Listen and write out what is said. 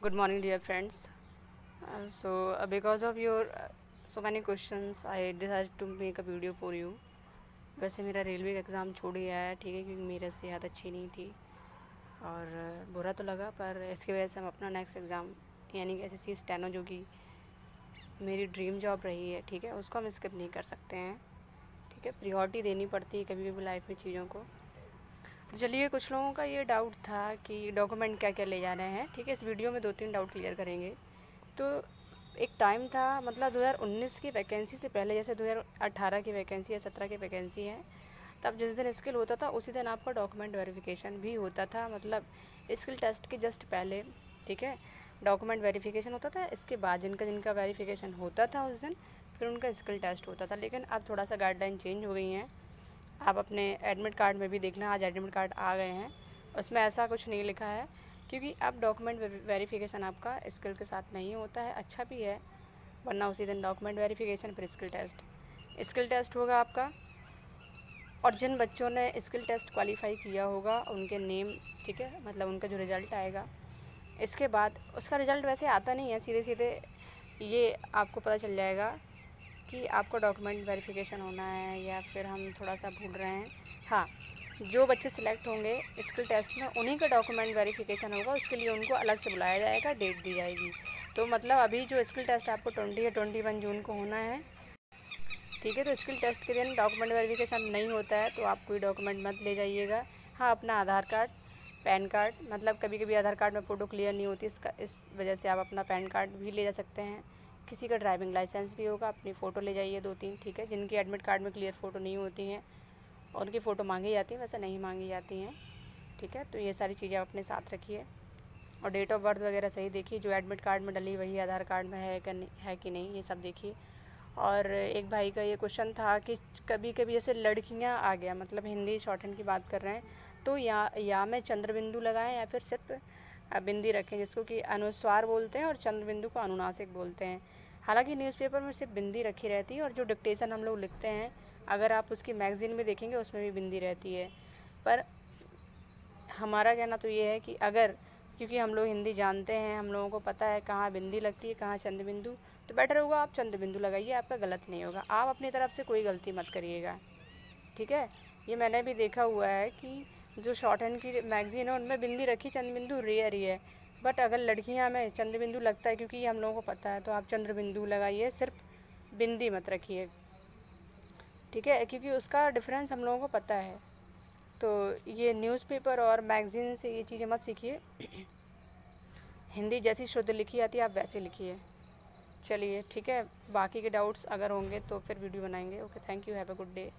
friends. Uh, so uh, because of your uh, so many questions I decided to make a video for you. वैसे मेरा railway का exam छोड़ गया है ठीक है क्योंकि मेरी सेहत अच्छी नहीं थी। और uh, बुरा तो लगा पर इसकी वजह से हम अपना नेक्स्ट एग्ज़ाम यानी कि एस एस सी स्टैनो जो कि मेरी ड्रीम जॉब रही है ठीक है उसको हम स्किप नहीं कर सकते हैं। ठीक है प्रियोरिटी देनी पड़ती है कभी कभी लाइफ में चीज़ों को। चलिए, कुछ लोगों का ये डाउट था कि डॉक्यूमेंट क्या क्या ले जाने हैं, ठीक है? इस वीडियो में दो तीन डाउट क्लियर करेंगे। तो एक टाइम था मतलब 2019 की वैकेंसी से पहले, जैसे 2018 की वैकेंसी या 17 की वैकेंसी है, तब जिस दिन स्किल होता था, उसी दिन आपका डॉक्यूमेंट वेरिफिकेशन भी होता था। मतलब स्किल टेस्ट के जस्ट पहले, ठीक है? डॉक्यूमेंट वेरिफिकेशन होता था, इसके बाद जिनका जिनका वेरिफिकेशन होता था उस दिन, फिर उनका स्किल टेस्ट होता था। लेकिन अब थोड़ा सा गाइडलाइन चेंज हो गई हैं। आप अपने एडमिट कार्ड में भी देखना, आज एडमिट कार्ड आ गए हैं। उसमें ऐसा कुछ नहीं लिखा है, क्योंकि अब डॉक्यूमेंट वेरिफिकेशन आपका स्किल के साथ नहीं होता है। अच्छा भी है, वरना उसी दिन डॉक्यूमेंट वेरिफिकेशन फिर स्किल टेस्ट स्किल टेस्ट होगा आपका, और जिन बच्चों ने स्किल टेस्ट क्वालिफाई किया होगा, उनके नेम ठीक है मतलब उनका जो रिज़ल्ट आएगा। इसके बाद, उसका रिज़ल्ट वैसे आता नहीं है सीधे सीधे ये आपको पता चल जाएगा कि आपको डॉक्यूमेंट वेरिफिकेशन होना है या फिर हम थोड़ा सा भूल रहे हैं। हाँ जो बच्चे सिलेक्ट होंगे स्किल टेस्ट में उन्हीं का डॉक्यूमेंट वेरिफिकेशन होगा, उसके लिए उनको अलग से बुलाया जाएगा डेट दी जाएगी। तो मतलब अभी जो स्किल टेस्ट आपको ट्वेंटी या ट्वेंटी वन जून को होना है, ठीक है तो स्किल टेस्ट के दिन डॉक्यूमेंट वेरिफिकेशन नहीं होता है तो आप कोई डॉक्यूमेंट मत ले जाइएगा। हाँ अपना आधार कार्ड, पैन कार्ड मतलब कभी कभी आधार कार्ड में फ़ोटो क्लियर नहीं होती, इसका, इस वजह से आप अपना पैन कार्ड भी ले जा सकते हैं। किसी का ड्राइविंग लाइसेंस भी होगा, अपनी फ़ोटो ले जाइए दो तीन, ठीक है? जिनकी एडमिट कार्ड में क्लियर फ़ोटो नहीं होती हैं, उनकी फ़ोटो मांगी जाती हैं वैसे नहीं मांगी जाती हैं, ठीक है? तो ये सारी चीज़ें आप अपने साथ रखिए। और डेट ऑफ़ बर्थ वगैरह सही देखिए, जो एडमिट कार्ड में डली वही आधार कार्ड में है कि नहीं, है कि नहीं, ये सब देखिए। और एक भाई का ये क्वेश्चन था कि कभी कभी जैसे लड़कियाँ आ गया मतलब हिंदी शॉर्ट हैंड की बात कर रहे हैं तो या या में चंद्र बिंदु लगाएँ या फिर सिर्फ़ बिंदी रखें, जिसको कि अनुस्वार बोलते हैं और चंद्र बिंदु को अनुनासिक बोलते हैं। हालाँकि न्यूज़पेपर में सिर्फ़ बिंदी रखी रहती है और जो डिक्टेशन हम लोग लिखते हैं, अगर आप उसकी मैगज़ीन में देखेंगे, उसमें भी बिंदी रहती है। पर हमारा कहना तो ये है कि अगर, क्योंकि हम लोग हिंदी जानते हैं, हम लोगों को पता है कहाँ बिंदी लगती है, कहाँ चंद्र बिंदु तो बेटर होगा आप चंद्र बिंदु लगाइए, आपका गलत नहीं होगा। आप अपनी तरफ़ से कोई गलती मत करिएगा। ठीक है? ये मैंने भी देखा हुआ है कि जो शॉर्ट हैंड की मैगज़ीन है, उनमें बिंदी रखी चंद्र बिंदु रेयर ही है। बट अगर लड़कियाँ में चंद्र बिंदु लगता है, क्योंकि ये हम लोगों को पता है तो आप चंद्र बिंदु लगाइए, सिर्फ़ बिंदी मत रखिए। ठीक है? क्योंकि उसका डिफरेंस हम लोगों को पता है। तो ये न्यूज़पेपर और मैगज़ीन से ये चीज़ें मत सीखिए। हिंदी जैसी शुद्ध लिखी आती है, आप वैसे लिखिए। चलिए, ठीक है? बाकी के डाउट्स अगर होंगे तो फिर वीडियो बनाएँगे। Okay thank you have a good day